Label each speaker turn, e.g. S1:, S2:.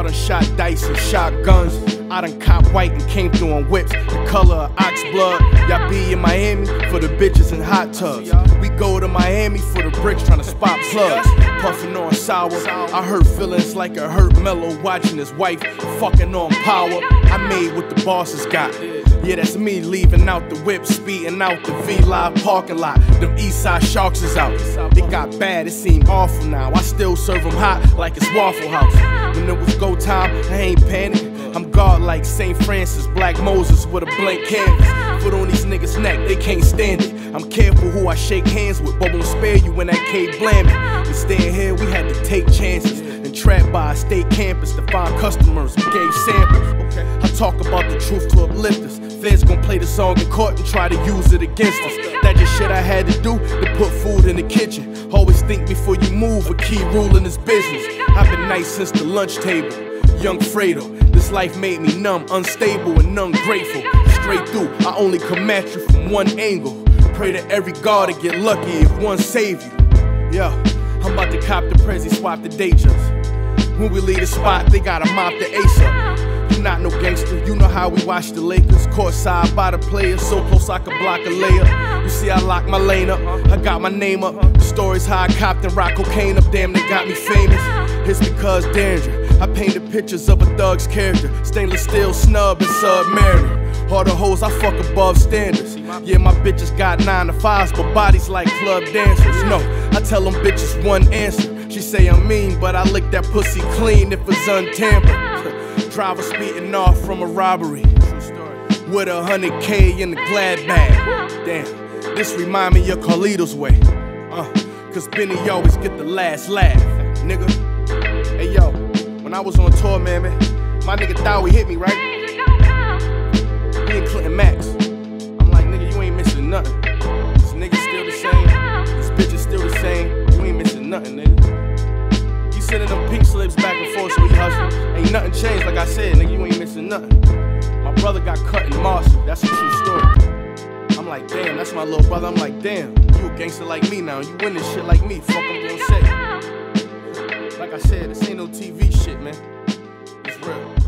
S1: all done shot dice and shotguns. I done cop white and came through on whips, the color of ox blood. Y'all be in Miami for the bitches and hot tubs. We go to Miami for the bricks, trying to spot plugs. Puffing on sour. I hurt feelings like a hurt Melo watching his wife fucking on power. I made what the bosses got. Yeah, that's me leaving out the whip, speeding out the V Live parking lot. Them East Side Sharks is out. It got bad, it seemed awful now. I still serve them hot like it's Waffle House. When it was go time, I ain't panic. I'm God like St. Francis, Black Moses with a blank canvas. Foot on these niggas' neck, they can't stand it. I'm careful who I shake hands with, but won't spare you when that K blam it. And staying here, we had to take chances. And trapped by a state campus to find customers who gave samples. I talk about the truth to uplift us. Feds gon' play the song in court and try to use it against us. That just shit I had to do to put food in the kitchen. Always think before you move, a key rule in this business. I've been nice since the lunch table. Young Fredo, this life made me numb, unstable, and ungrateful. Straight through, I only come at you from one angle. Pray to every god to get lucky if one save you. Yeah, I'm about to cop the Prezi, swap the daters. When we leave the spot, they gotta mop the ace up. You not no gangster, you know how we watch the Lakers. Courtside by the players, so close I could block a layup. You see, I lock my lane up, I got my name up. The stories how I copped and rock cocaine up, damn, they got me famous. It's because danger. I painted pictures of a thug's character. Stainless steel snub and submariner. All the hoes I fuck above standards. Yeah, my bitches got nine to fives, but bodies like club dancers. No, I tell them bitches one answer. She say I'm mean, but I lick that pussy clean if it's untampered. Driver speeding off from a robbery. With a hundred K in the glad bag. Damn, this remind me of Carlito's way. Uh, cause Benny always get the last laugh, nigga. Hey yo, when I was on tour, man, man, my nigga Dowie hit me, right? Me and Clinton Max. I'm like, nigga, you ain't missing nothing. This nigga still the same. This bitch is still the same. You ain't missing nothing, nigga. Ain't nothing changed, like I said, nigga, you ain't missing nothing. My brother got cut in Marshall. That's a true story. I'm like, damn, that's my little brother. I'm like, damn, you a gangster like me now. You win this shit like me. Fuck, I'm gonna say. Like I said, this ain't no TV shit, man. It's real.